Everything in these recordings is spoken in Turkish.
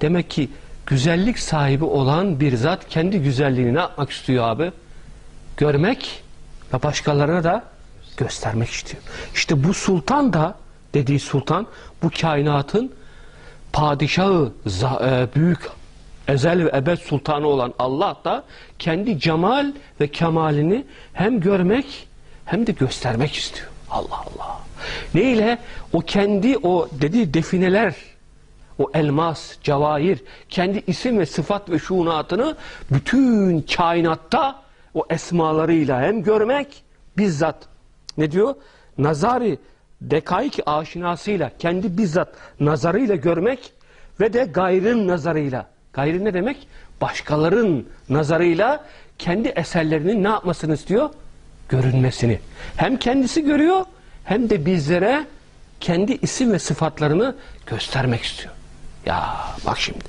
Demek ki güzellik sahibi olan bir zat kendi güzelliğini ne yapmak istiyor abi? Görmek ve başkalarına da göstermek istiyor. İşte bu sultan da dediği sultan bu kainatın padişahı e, büyük ezel ve ebed sultanı olan Allah da kendi cemal ve kemalini hem görmek hem de göstermek istiyor. Allah Allah. Ne ile? O kendi o dediği defineler o elmas, cevahir, kendi isim ve sıfat ve şuunatını bütün kainatta o esmalarıyla hem görmek bizzat ne diyor? Nazari dekaik aşinasıyla kendi bizzat nazarıyla görmek ve de gayrın nazarıyla. Gayrı ne demek? Başkaların nazarıyla kendi eserlerinin ne yapmasını istiyor? Görünmesini. Hem kendisi görüyor hem de bizlere kendi isim ve sıfatlarını göstermek istiyor. Ya bak şimdi.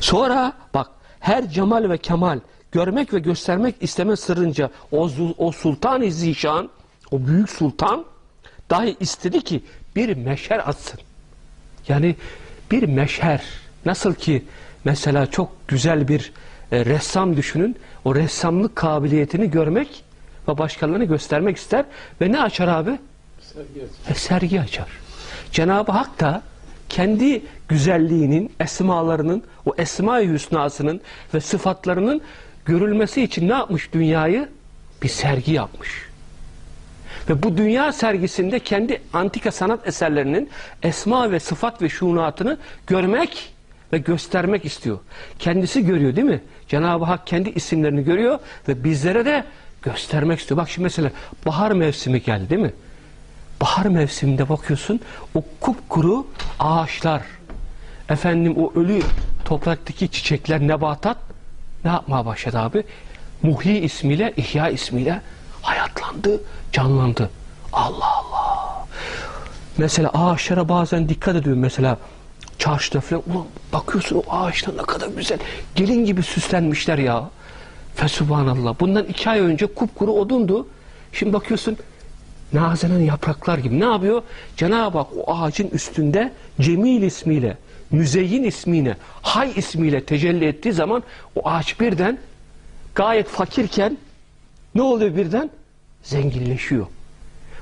Sonra bak her cemal ve kemal görmek ve göstermek isteme sırrınca o, o sultan-ı zişan, o büyük sultan dahi istedi ki bir meşher atsın. Yani bir meşher nasıl ki mesela çok güzel bir e, ressam düşünün o ressamlık kabiliyetini görmek ve başkalarına göstermek ister ve ne açar abi? E, sergi açar. Cenab-ı Hak da kendi güzelliğinin, esmalarının, o esma-i hüsnasının ve sıfatlarının görülmesi için ne yapmış dünyayı? Bir sergi yapmış. Ve bu dünya sergisinde kendi antika sanat eserlerinin esma ve sıfat ve şunatını görmek ve göstermek istiyor. Kendisi görüyor değil mi? Cenab-ı Hak kendi isimlerini görüyor ve bizlere de göstermek istiyor. Bak şimdi mesela bahar mevsimi geldi değil mi? Bahar mevsiminde bakıyorsun o kupkuru ağaçlar, efendim o ölü topraktaki çiçekler, nebatat ne yapmaya başladı abi? Muhyi ismiyle, ihya ismiyle hayatlandı, canlandı. Allah Allah. Mesela ağaçlara bazen dikkat ediyorum. Mesela çarşıda falan ulan bakıyorsun o ağaçlar ne kadar güzel. Gelin gibi süslenmişler ya. Fesubhanallah. Bundan iki ay önce kupkuru odundu. Şimdi bakıyorsun nazenen yapraklar gibi. Ne yapıyor? Cenab-ı Hak o ağacın üstünde Cemil ismiyle, Müzeyyin ismiyle, Hay ismiyle tecelli ettiği zaman o ağaç birden gayet fakirken ne oluyor birden? Zenginleşiyor.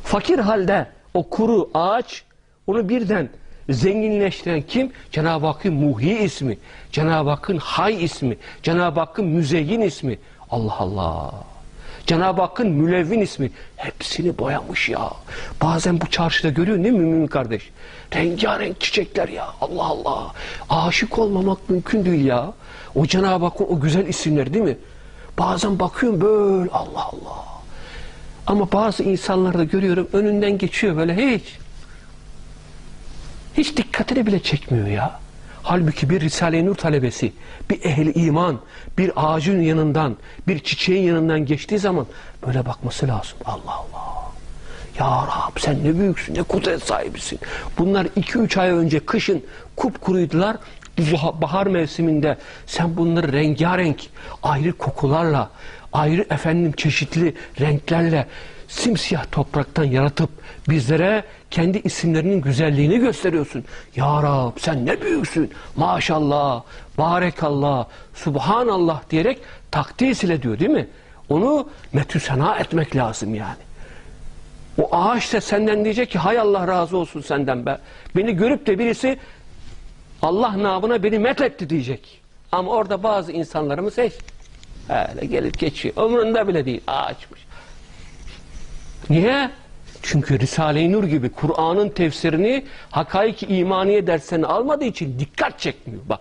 Fakir halde o kuru ağaç onu birden zenginleştiren kim? Cenab-ı Hakk'ın Muhyi ismi, Cenab-ı Hakk'ın Hay ismi, Cenab-ı Hakk'ın Müzeyyin ismi. Allah Allah. Cenab-ı Hakk'ın Mülevvin ismi. Hepsini boyamış ya. Bazen bu çarşıda görüyorsun değil mi mümin kardeş? Rengarenk çiçekler ya. Allah Allah. Aşık olmamak mümkün değil ya. O Cenab-ı Hakk'ın o güzel isimler değil mi? Bazen bakıyorum böyle Allah Allah. Ama bazı insanlarda görüyorum önünden geçiyor böyle hiç. Hiç dikkatini bile çekmiyor ya. Halbuki bir Risale-i Nur talebesi, bir ehli iman, bir ağacın yanından, bir çiçeğin yanından geçtiği zaman böyle bakması lazım. Allah Allah. Ya Rab sen ne büyüksün, ne kudret sahibisin. Bunlar iki üç ay önce kışın kupkuruydular. Bahar mevsiminde sen bunları rengarenk, ayrı kokularla, ayrı efendim çeşitli renklerle simsiyah topraktan yaratıp bizlere kendi isimlerinin güzelliğini gösteriyorsun. Ya Rab sen ne büyüksün. Maşallah, barekallah, subhanallah diyerek takdis ile diyor değil mi? Onu metüsena etmek lazım yani. O ağaç da senden diyecek ki hay Allah razı olsun senden be. Beni görüp de birisi Allah namına beni methetti diyecek. Ama orada bazı insanlarımız hiç öyle gelip geçiyor. Umrunda bile değil ağaçmış. Niye? Çünkü Risale-i Nur gibi Kur'an'ın tefsirini hakaik imaniye derslerini almadığı için dikkat çekmiyor bak.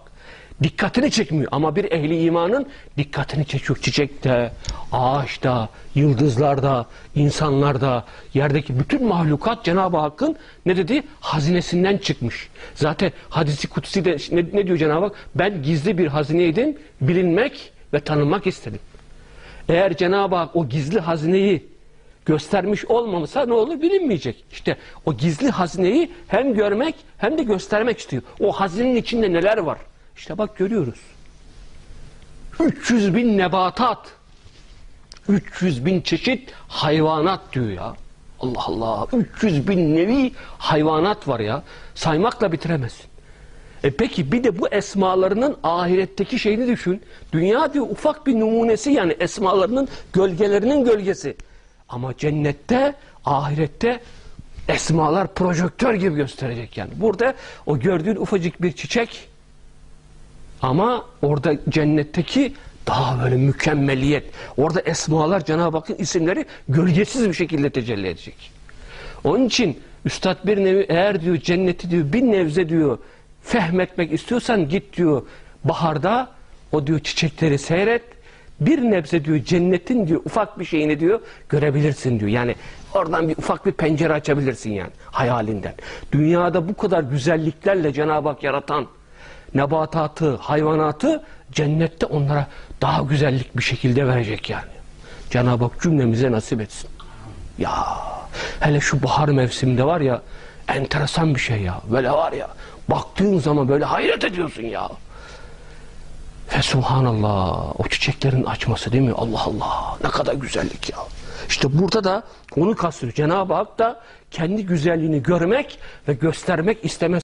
Dikkatini çekmiyor ama bir ehli imanın dikkatini çekiyor. Çiçekte, ağaçta, yıldızlarda, insanlarda, yerdeki bütün mahlukat Cenab-ı Hakk'ın ne dedi? Hazinesinden çıkmış. Zaten hadisi kutsi de ne, ne diyor Cenab-ı Hak? Ben gizli bir hazineydim, bilinmek ve tanınmak istedim. Eğer Cenab-ı Hak o gizli hazineyi göstermiş olmamışsa ne olur bilinmeyecek. İşte o gizli hazineyi hem görmek hem de göstermek istiyor. O hazinenin içinde neler var? İşte bak görüyoruz. 300 bin nebatat, 300 bin çeşit hayvanat diyor ya. Allah Allah. 300 bin nevi hayvanat var ya. Saymakla bitiremezsin. E peki bir de bu esmalarının ahiretteki şeyini düşün. Dünya diyor ufak bir numunesi yani esmalarının gölgelerinin gölgesi. Ama cennette, ahirette esmalar projektör gibi gösterecek yani. Burada o gördüğün ufacık bir çiçek ama orada cennetteki daha böyle mükemmeliyet. Orada esmalar Cenab-ı Hakk'ın isimleri gölgesiz bir şekilde tecelli edecek. Onun için Üstad bir nevi eğer diyor cenneti diyor bir nevze diyor fehmetmek istiyorsan git diyor baharda o diyor çiçekleri seyret bir nebze diyor cennetin diyor ufak bir şeyini diyor görebilirsin diyor. Yani oradan bir ufak bir pencere açabilirsin yani hayalinden. Dünyada bu kadar güzelliklerle Cenab-ı Hak yaratan nebatatı, hayvanatı cennette onlara daha güzellik bir şekilde verecek yani. Cenab-ı Hak cümlemize nasip etsin. Ya hele şu bahar mevsiminde var ya enteresan bir şey ya. Böyle var ya baktığın zaman böyle hayret ediyorsun ya. Ve subhanallah o çiçeklerin açması değil mi? Allah Allah ne kadar güzellik ya. İşte burada da onu kastediyor. Cenab-ı Hak da kendi güzelliğini görmek ve göstermek istemez.